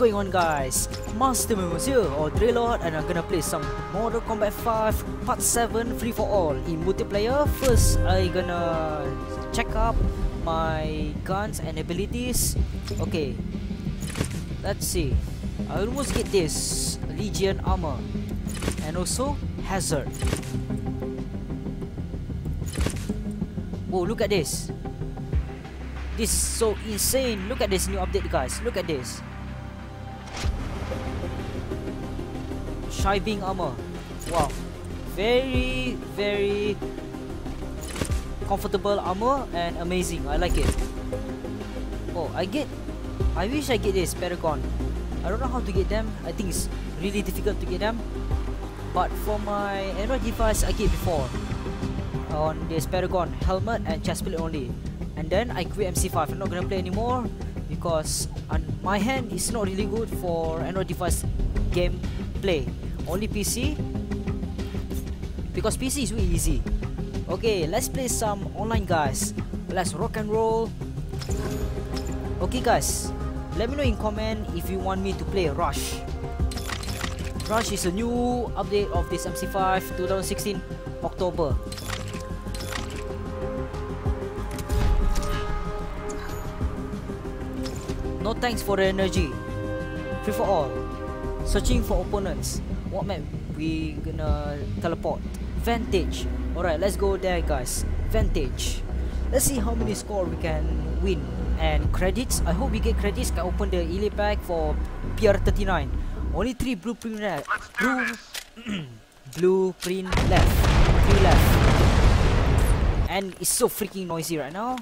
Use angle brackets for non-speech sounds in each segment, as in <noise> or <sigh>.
going on guys? Master MMOS here or Dreadlord and I'm gonna play some Modern Combat 5 Part 7 Free for All in multiplayer. First I gonna check up my guns and abilities. Okay, let's see. I almost get this Legion armor and also Hazard. Whoa, look at this. This is so insane. Look at this new update guys. Look at this. Shiving armor. Wow. Very, very comfortable armor and amazing. I like it. Oh, I get... I wish I get this Paragon. I don't know how to get them. I think it's really difficult to get them. But for my Android device, I get before. On this Paragon helmet and chest plate only. And then I quit MC5. I'm not gonna play anymore because my hand is not really good for Android device game play. Only PC because PC is really easy. Okay, let's play some online guys. Let's rock and roll. Okay guys, let me know in comment if you want me to play Rush. Rush is a new update of this MC5 2016 October. No thanks for the energy. Free for all. Searching for opponents. What map we gonna teleport? Vantage. Alright, let's go there guys. Vantage. Let's see how many score we can win. And credits. I hope we get credits. Can open the elite pack for PR39. Only three blueprint left. Blue <clears throat> blueprint left. Three left. And it's so freaking noisy right now.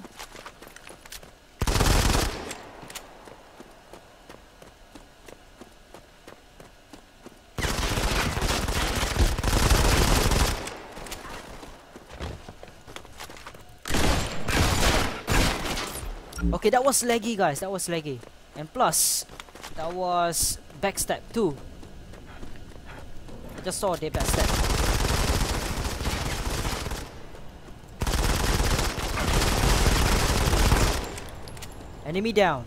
Okay, that was laggy, guys. That was laggy. And plus, that was backstab too. I just saw the backstab. Enemy down.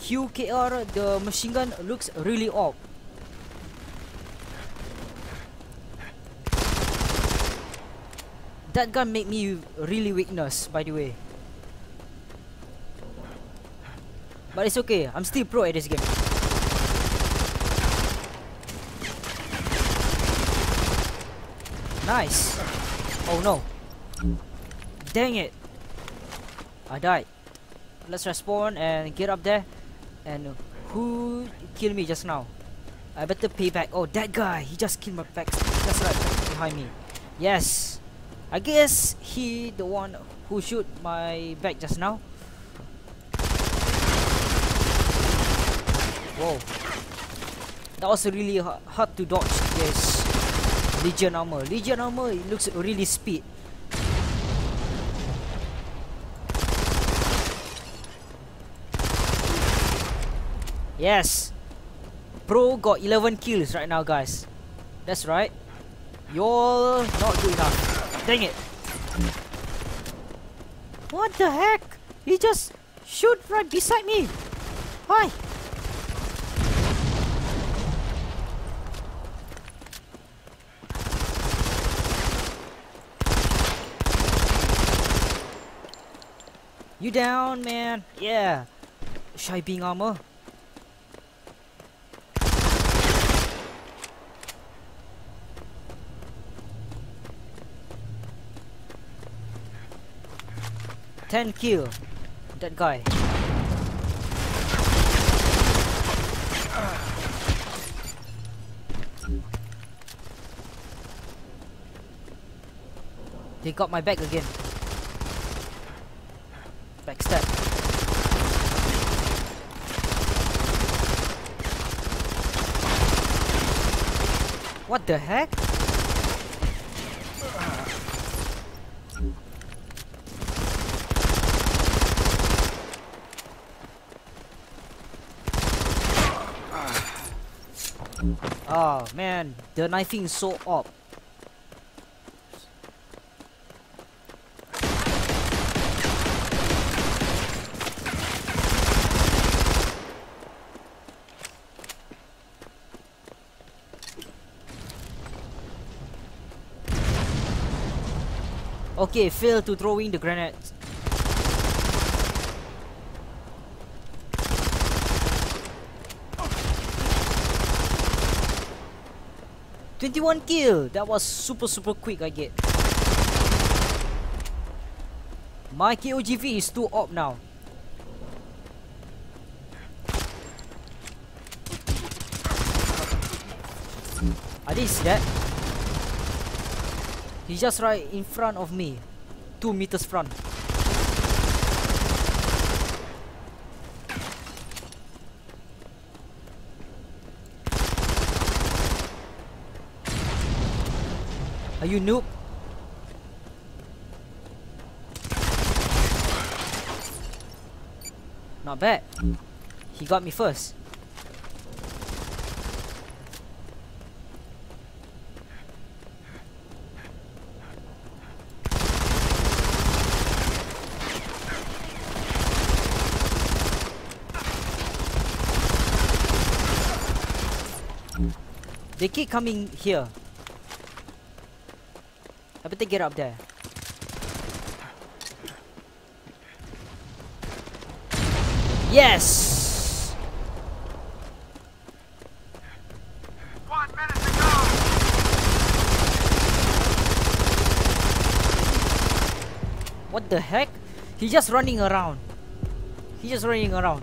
QKR, the machine gun looks really off. That gun made me really weakness, by the way. But it's okay, I'm still pro at this game. Nice! Oh no. Dang it! I died. Let's respawn and get up there. And who killed me just now? I better pay back. Oh, that guy! He just killed my back. Just right behind me. Yes! I guess he the one who shoot my back just now. Whoa. That was really hard to dodge this Legion armor. Legion armor it looks really speed. Yes. Pro got 11 kills right now guys. That's right. You're not good enough. Dang it. What the heck? He just shoot right beside me. Why? You down, man? Yeah. Shy being armor. 10 kill that guy. They got my back again. Backstab. What the heck? Oh man, the knifing is so up. Okay, fail to throw in the grenades. 21 kill! That was super super quick I get. My KOGV is 2 up now. I didn't see that. He's just right in front of me. 2 meters front. You noob? Not bad. He got me first. They keep coming here. I better get up there. Yes! One minute to go. What the heck? He's just running around. He's just running around.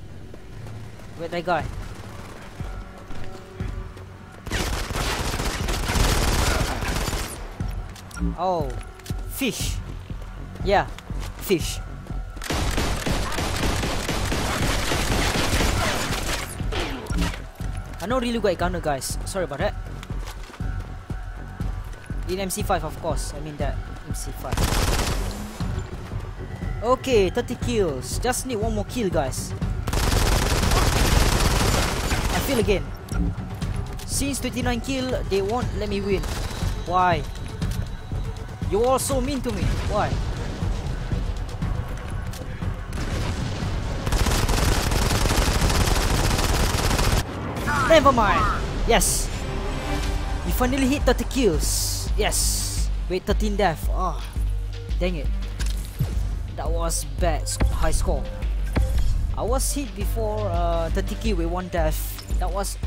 Where that guy? Mm. Oh, fish. Yeah, fish. I don't really got a gunner, guys. Sorry about that. In MC5, of course. I mean that MC5. Okay, 30 kills. Just need one more kill, guys. I feel again. Since 29 kill, they won't let me win. Why? You are so mean to me. Why? Never mind. Yes. We finally hit 30 kills. Yes. Wait, 13 death. Ah. Dang it. That was bad. High score. I was hit before uh, 30 kill with one death. That was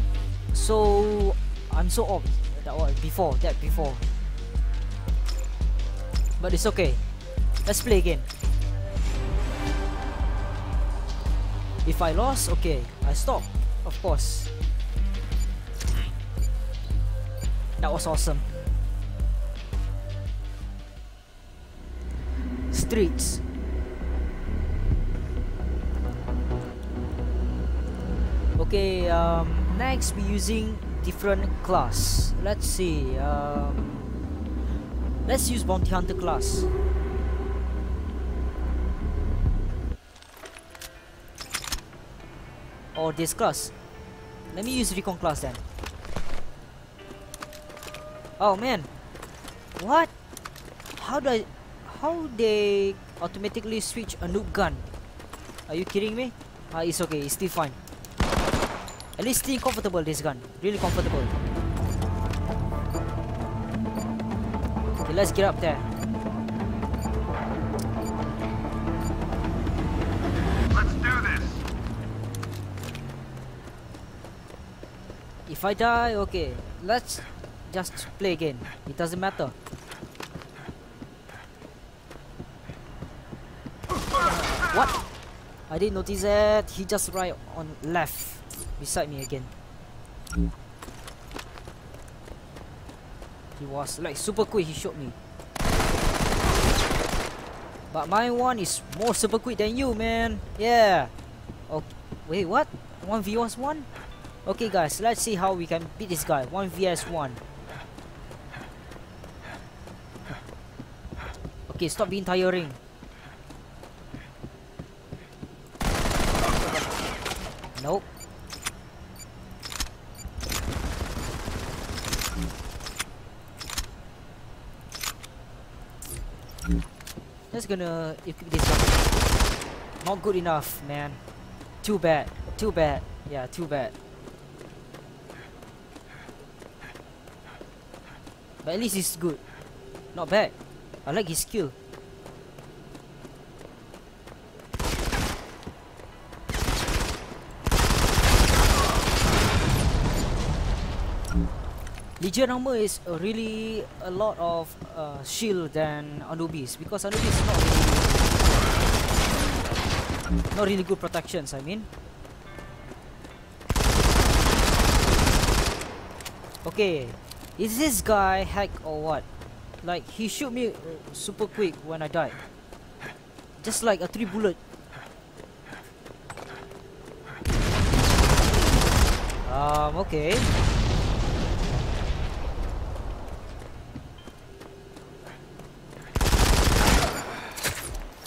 so. I'm so off. That was before. That before. But it's okay. Let's play again. If I lost, okay, I stop. Of course. That was awesome. Streets. Okay, um, next we're using different class. Let's see. Um, let's use bounty hunter class. Or this class. Let me use recon class then. Oh man, what? How do I? How they automatically switch a noob gun? Are you kidding me? Ah, it's okay. It's still fine. At least still comfortable this gun. Really comfortable. Let's get up there. Let's do this. If I die, okay. Let's just play again. It doesn't matter. What? I didn't notice that. He just right on left beside me again. He was like super quick. He shot me. But my one is more super quick than you, man. Yeah. Oh, wait, what? One v was one? Okay, guys, let's see how we can beat this guy. One vs one. Okay, stop being tiring. Nope. Just gonna equip this one. Not good enough, man. Too bad. Too bad. Yeah, too bad. But at least it's good. Not bad. I like his skill. Legion armor is really a lot of uh, shield than Anubis because Anubis is not really, not really good protections. I mean. Okay, is this guy hack or what? Like he shoot me super quick when I died. Just like a three bullet. Um, okay.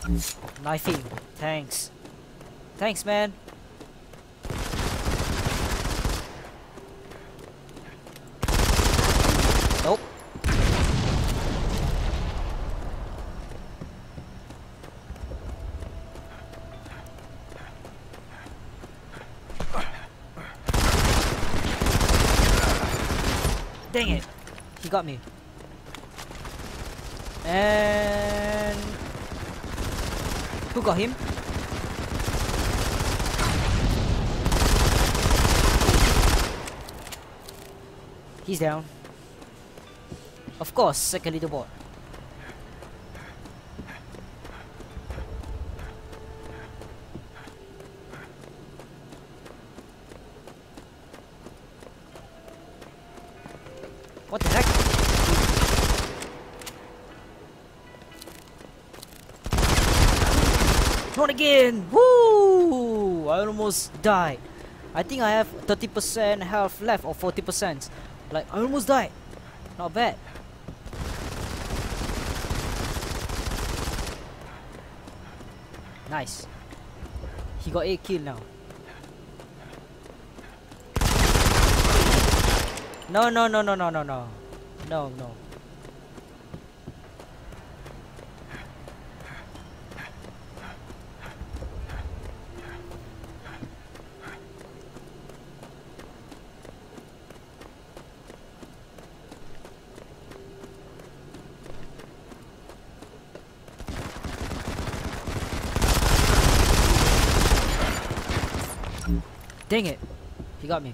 Knifing. Thanks. Thanks, man. Nope. Dang it. He got me. And who got him? He's down. Of course, second leaderboard. Almost died. I think I have 30% health left or 40%. Like, I almost died. Not bad. Nice. He got 8 kill now. No, no, no, no, no, no, no. No, no. Dang it. He got me.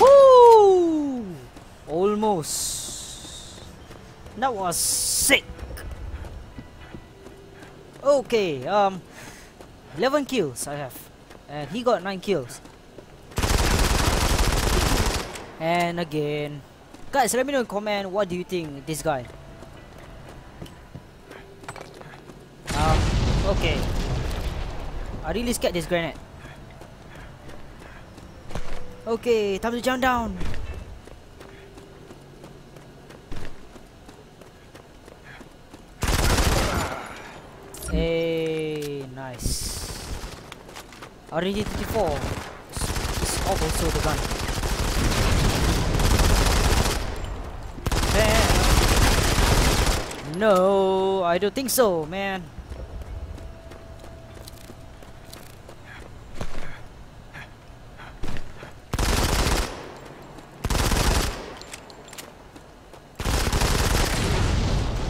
Woo! Almost. That was sick. Okay, um 11 kills I have. And he got 9 kills. And again, guys, let me know in comment what do you think this guy. Um okay. I really scared this grenade. Okay, time to jump down. RG-34 is also the gun. Man. No, I don't think so, man.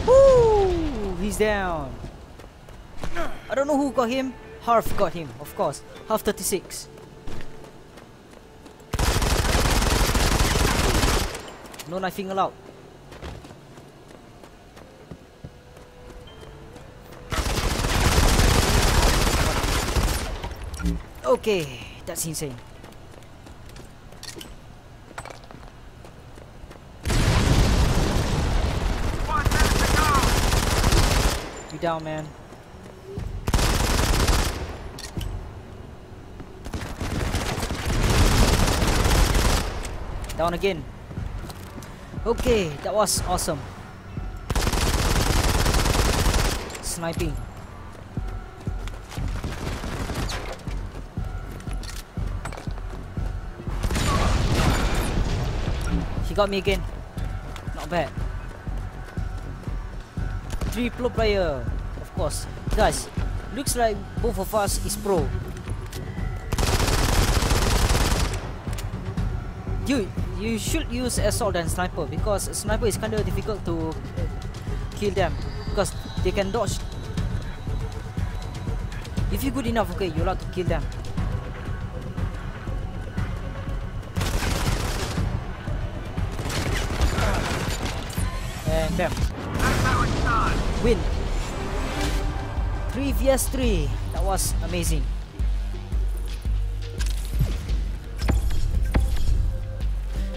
Woo! He's down. I don't know who got him. Harf got him, of course. Half 36. No knifing allowed. Okay, that's insane. You down, man. Down again. Okay, that was awesome. Sniping. He got me again. Not bad. Three pro player. Of course. Guys, looks like both of us is pro. Dude, you should use assault and sniper because sniper is kind of difficult to kill them because they can dodge. If you're good enough, okay, you're allowed to kill them. And done. win. 3 vs 3. That was amazing.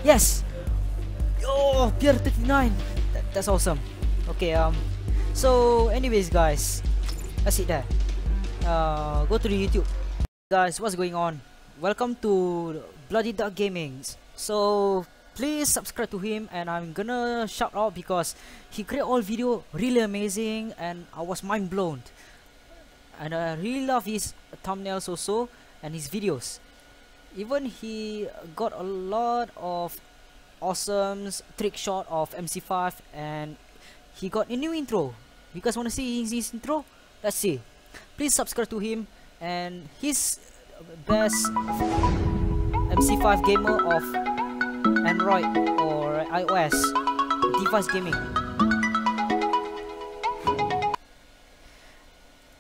Yes. Oh, Pier 39. That, that's awesome. Okay, um so anyways guys, that's it there. Uh go to the YouTube. Guys, what's going on? Welcome to Bloody Duck Gaming. So please subscribe to him and I'm gonna shout out because he create all video really amazing and I was mind blown. And I really love his thumbnails also and his videos. Even he got a lot of awesome trick shot of MC5 and he got a new intro. You guys wanna see his, his intro? Let's see. Please subscribe to him and he's best MC5 gamer of Android or iOS device gaming.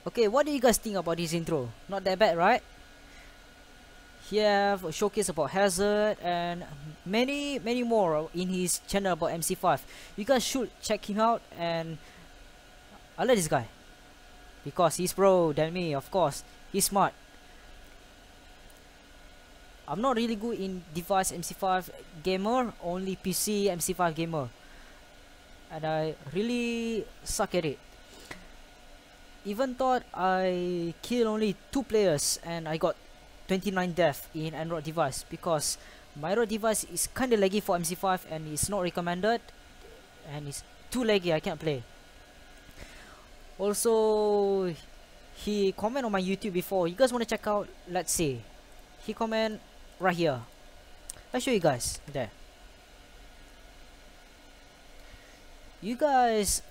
Okay, what do you guys think about this intro? Not that bad, right? Have a showcase about Hazard and many many more in his channel about MC5. You guys should check him out and I like this guy because he's pro than me. Of course, he's smart. I'm not really good in device MC5 gamer, only PC MC5 gamer, and I really suck at it. Even thought I kill only two players and I got 29 death in Android device because my Android device is kinda laggy for MC5 and it's not recommended and it's too laggy I can't play. Also he comment on my YouTube before. You guys wanna check out let's see. He comment right here. I'll show you guys there. You guys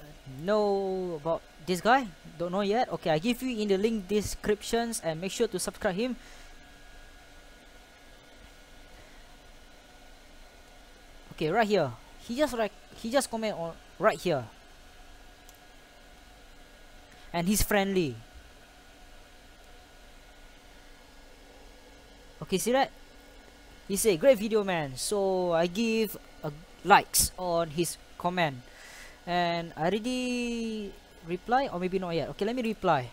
know about this guy? Don't know yet? Okay, I give you in the link descriptions and make sure to subscribe him. Okay, right here. He just like he just comment on right here. And he's friendly. Okay, see that? He say great video man. So I give a likes on his comment. And I already reply or maybe not yet. Okay, let me reply.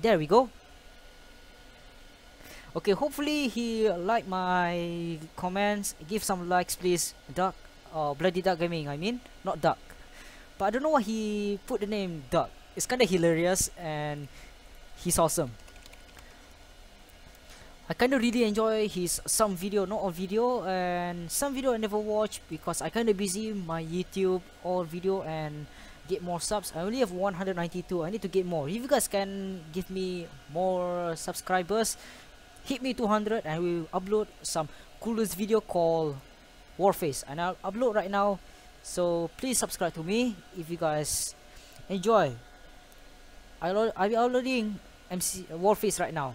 There we go. Okay, hopefully he like my comments. Give some likes, please. Duck, or Bloody Duck Gaming. I mean, not Duck. But I don't know why he put the name Duck. It's kind of hilarious and he's awesome. I kind of really enjoy his some video, not all video, and some video I never watch because I kind of busy my YouTube all video and get more subs. I only have 192. I need to get more. If you guys can give me more subscribers, hit me 200 and will upload some coolest video called Warface and I'll upload right now. So please subscribe to me if you guys enjoy. I I'm uploading MC Warface right now.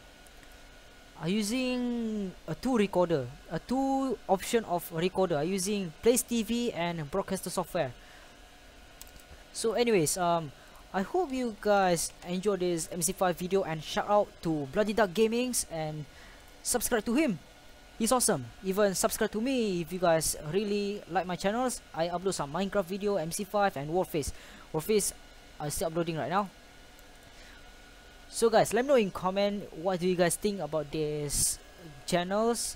I'm using a two recorder, a two option of recorder. I'm using Plays TV and Broadcaster software. So, anyways, um, I hope you guys enjoy this MC5 video and shout out to Bloody Duck Gamings and subscribe to him. He's awesome. Even subscribe to me if you guys really like my channels. I upload some Minecraft video, MC5 and Warface. Warface, I'm still uploading right now. So guys, let me know in comment what do you guys think about this channels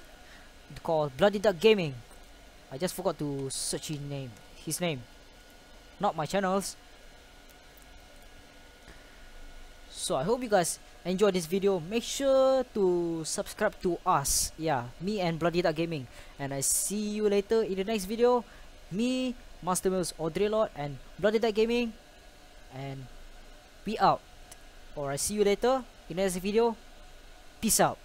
called Bloody Duck Gaming. I just forgot to search his name. His name. Not my channels. So I hope you guys enjoy this video. Make sure to subscribe to us. Yeah, me and Bloody Duck Gaming. And I see you later in the next video. Me, Master Mills, Audrey Lord, and Bloody Duck Gaming. And we out. Or I see you later. In the next video, peace out.